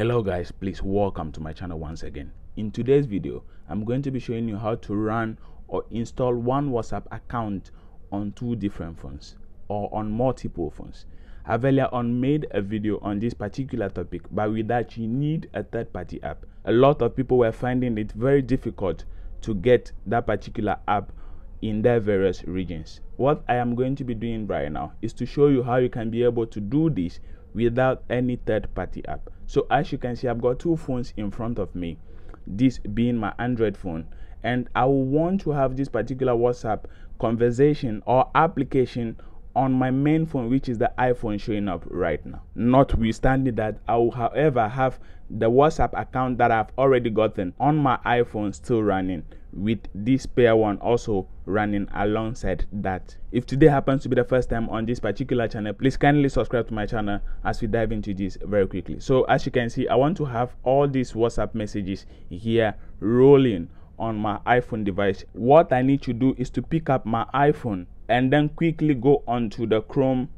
hello guys. Please welcome to my channel once again. In today's video i'm going to be showing you how to run or install one whatsapp account on two different phones or on multiple phones. I've earlier on made a video on this particular topic but with that you need a third-party app. A lot of people were finding it very difficult to get that particular app in their various regions. What i am going to be doing right now is to show you how you can be able to do this without any third party app. So as you can see i've got two phones in front of me this being my android phone. And i want to have this particular whatsapp conversation or application on my main phone which is the iphone showing up right now. Notwithstanding that i will however have the whatsapp account that i've already gotten on my iphone still running with this pair one also running alongside that. If today happens to be the first time on this particular channel please kindly subscribe to my channel as we dive into this very quickly. So as you can see i want to have all these whatsapp messages here rolling on my iphone device. What i need to do is to pick up my iphone and then quickly go onto the chrome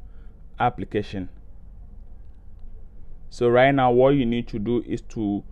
application. So right now what you need to do is to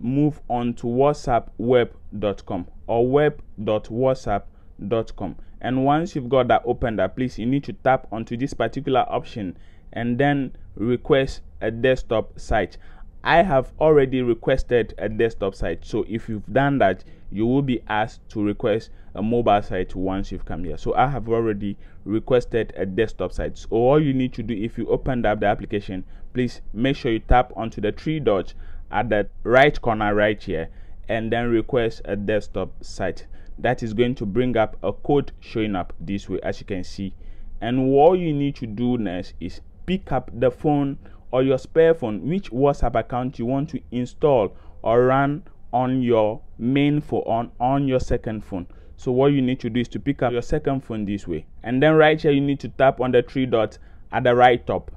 move on to whatsappweb.com or web.whatsapp.com and once you've got that opened up please you need to tap onto this particular option and then request a desktop site I have already requested a desktop site. So if you've done that, you will be asked to request a mobile site once you've come here. So I have already requested a desktop site. So all you need to do if you opened up the application, please make sure you tap onto the three dots at the right corner right here and then request a desktop site. That is going to bring up a code showing up this way as you can see. And what you need to do next is pick up the phone or your spare phone which WhatsApp account you want to install or run on your main phone on, on your second phone. So what you need to do is to pick up your second phone this way. And then right here you need to tap on the three dots at the right top.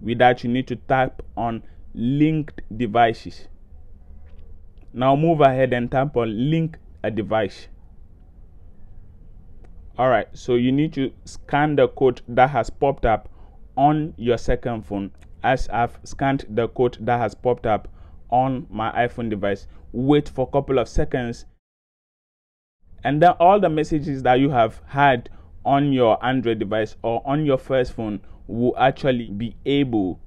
With that you need to tap on linked devices. Now move ahead and tap on link a device. Alright, so you need to scan the code that has popped up on your second phone as I've scanned the code that has popped up on my iPhone device. Wait for a couple of seconds and then all the messages that you have had on your Android device or on your first phone will actually be able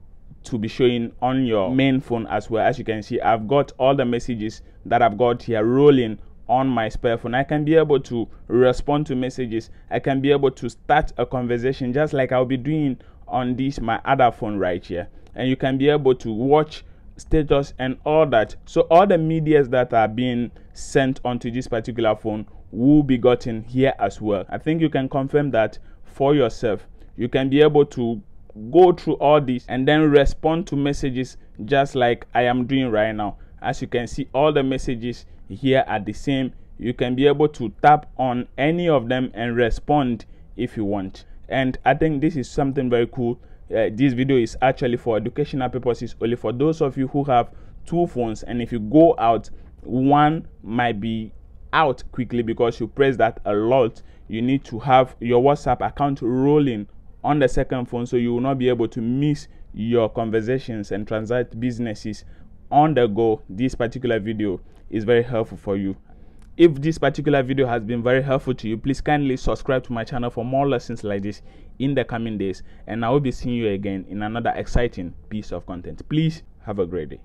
to be showing on your main phone as well as you can see I've got all the messages that I've got here rolling on my spare phone I can be able to respond to messages I can be able to start a conversation just like I'll be doing on this my other phone right here. And you can be able to watch status and all that. So all the medias that are being sent onto this particular phone will be gotten here as well. I think you can confirm that for yourself. You can be able to go through all this and then respond to messages just like i am doing right now. As you can see all the messages here are the same. You can be able to tap on any of them and respond if you want and i think this is something very cool. Uh, this video is actually for educational purposes only for those of you who have two phones. And if you go out one might be out quickly because you press that a lot. You need to have your whatsapp account rolling on the second phone so you will not be able to miss your conversations and transact businesses on the go. This particular video is very helpful for you if this particular video has been very helpful to you please kindly subscribe to my channel for more lessons like this in the coming days. And i will be seeing you again in another exciting piece of content. Please have a great day